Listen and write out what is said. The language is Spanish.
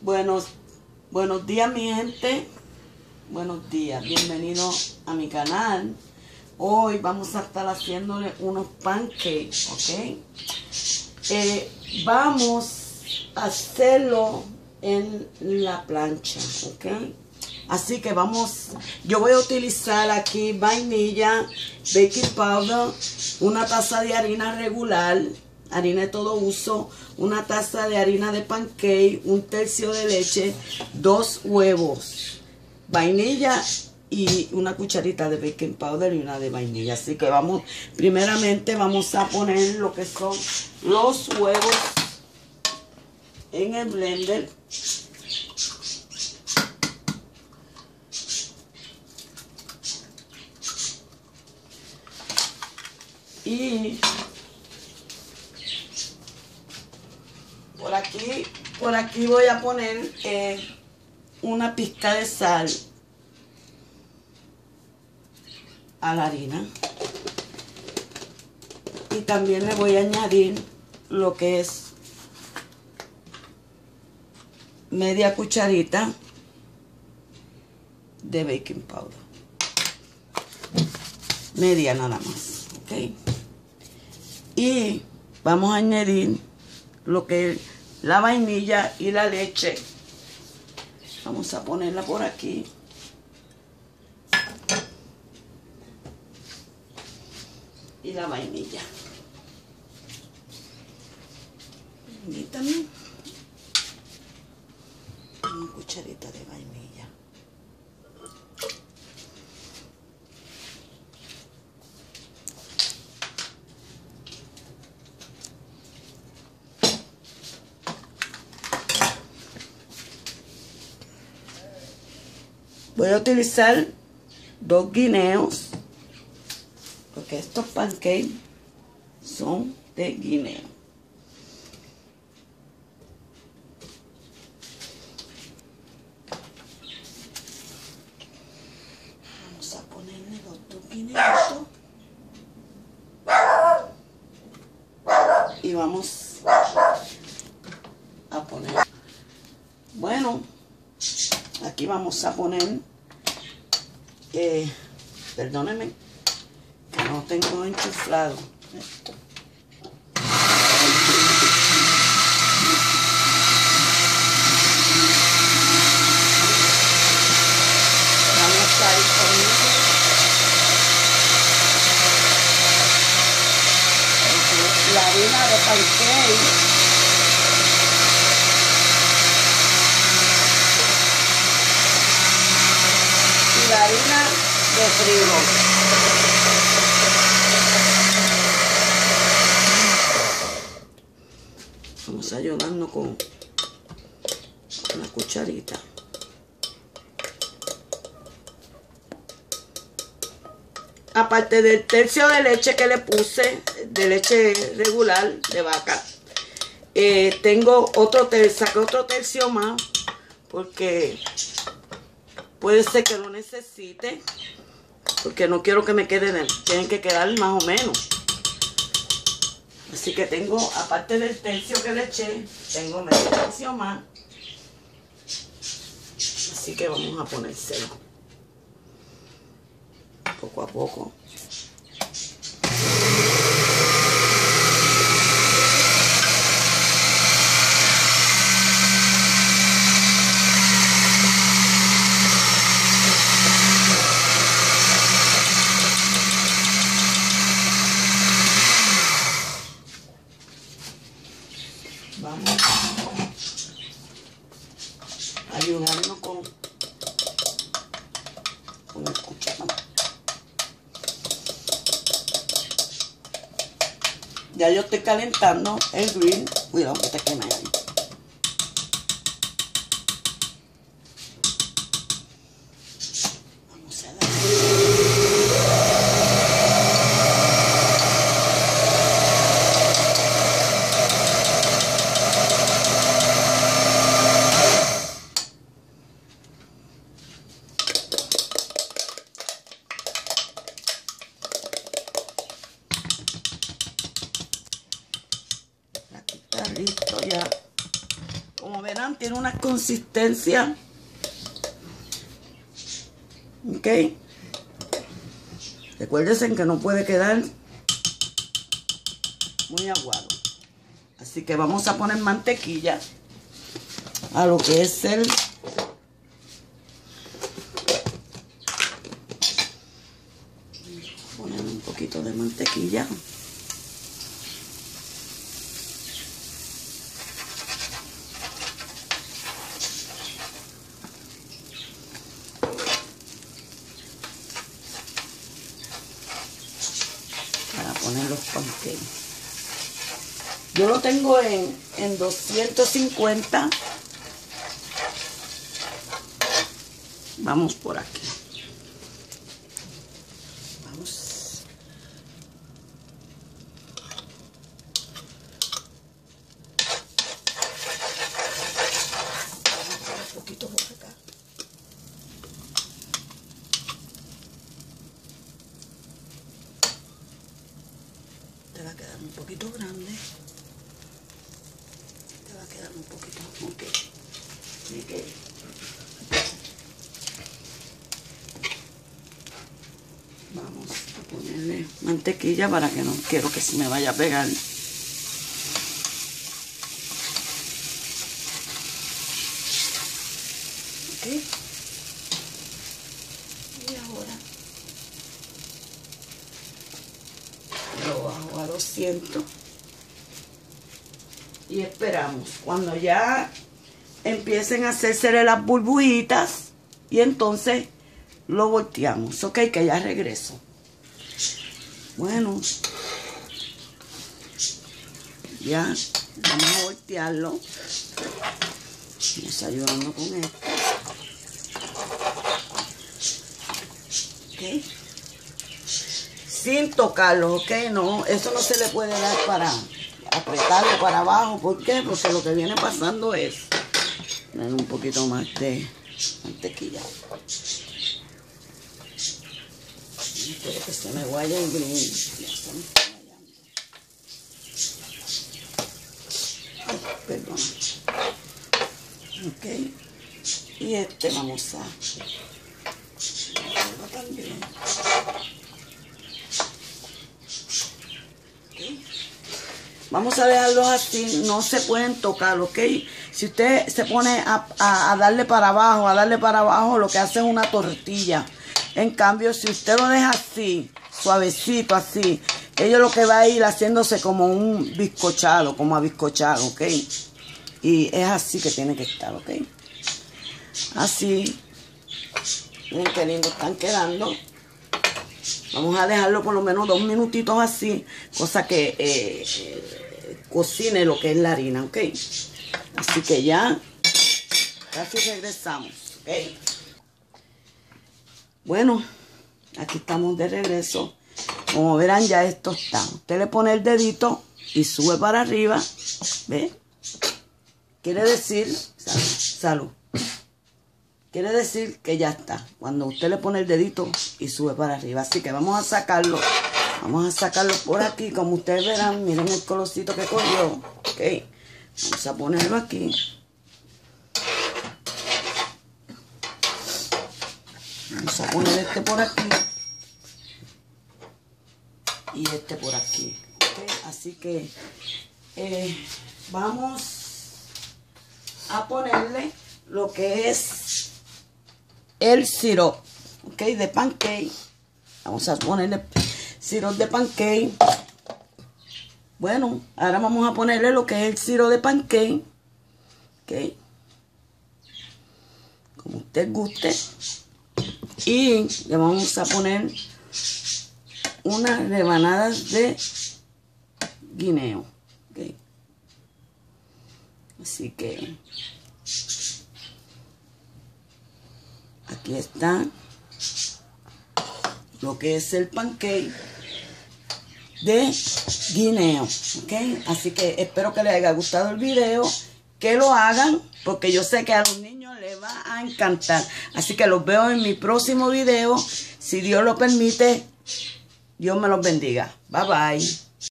Buenos, buenos días mi gente. Buenos días. Bienvenidos a mi canal. Hoy vamos a estar haciéndole unos pancakes, ¿ok? Eh, vamos a hacerlo en la plancha, ¿ok? Así que vamos, yo voy a utilizar aquí vainilla, baking powder, una taza de harina regular, harina de todo uso, una taza de harina de pancake, un tercio de leche, dos huevos, vainilla y una cucharita de baking powder y una de vainilla. Así que vamos, primeramente vamos a poner lo que son los huevos en el blender. Y por aquí, por aquí voy a poner eh, una pizca de sal a la harina. Y también le voy a añadir lo que es media cucharita de baking powder. Media nada más, ¿ok? Y vamos a añadir lo que la vainilla y la leche. Vamos a ponerla por aquí. Y la vainilla. También una cucharita de vainilla. Voy a utilizar dos guineos porque estos pancakes son de guineo. Vamos a ponerle los dos. Y vamos a poner. Bueno, aquí vamos a poner. Eh, perdónenme que no tengo enchuflado esto. La harina de pancake. Y la harina de trigo. Vamos a ayudarnos con una cucharita. Aparte del tercio de leche que le puse, de leche regular de vaca, eh, tengo otro tercio, saqué otro tercio más, porque puede ser que lo necesite, porque no quiero que me queden, tienen que quedar más o menos. Así que tengo, aparte del tercio que le eché, tengo medio tercio más. Así que vamos a ponérselo. Poco a poco. Vamos a ayudarnos con, con el. Ya yo estoy calentando el grill. Cuidado que te queme ahí. Vamos a dar. Aquí está listo ya Como verán, tiene una consistencia. ¿Ok? Recuérdense que no puede quedar muy aguado. Así que vamos a poner mantequilla a lo que es el poner un poquito de mantequilla para poner los pancakes yo lo tengo en, en 250 Vamos por aquí. Vamos. Un poquito por acá. Te va a quedar un poquito grande. Te va a quedar un poquito. Ok. Okay. Vamos a ponerle mantequilla para que no quiero que se me vaya a pegar. Y ahora lo bajo a 200 y esperamos. Cuando ya empiecen a hacerse las burbujitas y entonces lo volteamos, ok, que ya regreso. Bueno, ya, vamos a voltearlo. Me está ayudando con esto. Ok. Sin tocarlo, ok, no, eso no se le puede dar para apretarlo para abajo. ¿Por qué? Porque lo que viene pasando es un poquito más de mantequilla. Espero que me vaya el green. Perdón. Ok. Y este vamos a... También. Vamos a dejarlos así, no se pueden tocar, ¿ok? Si usted se pone a darle para abajo, a darle para abajo, lo que hace es una tortilla. En cambio, si usted lo deja así, suavecito, así, ello lo que va a ir haciéndose como un bizcochado, como a bizcochado, ¿ok? Y es así que tiene que estar, ¿ok? Así. Miren qué lindo están quedando. Vamos a dejarlo por lo menos dos minutitos así, cosa que eh, eh, cocine lo que es la harina, ¿ok? Así que ya casi regresamos, ¿ok? Bueno, aquí estamos de regreso. Como verán, ya esto está. Usted le pone el dedito y sube para arriba. ¿Ve? Quiere decir, salud. Quiere decir que ya está. Cuando usted le pone el dedito y sube para arriba. Así que vamos a sacarlo. Vamos a sacarlo por aquí. Como ustedes verán, miren el colorcito que cogió. Ok. Vamos a ponerlo aquí. Vamos a poner este por aquí. Y este por aquí. ¿okay? Así que eh, vamos a ponerle lo que es el sirope, ¿ok? De pancake. Vamos a ponerle sirope de pancake. Bueno, ahora vamos a ponerle lo que es el sirope de pancake. ¿Ok? Como usted guste. Y le vamos a poner unas rebanadas de guineo. Okay. Así que aquí está lo que es el pancake de guineo. ¿ok? Así que espero que les haya gustado el video, que lo hagan, porque yo sé que a los niños va a encantar. Así que los veo en mi próximo video. Si Dios lo permite, Dios me los bendiga. Bye bye.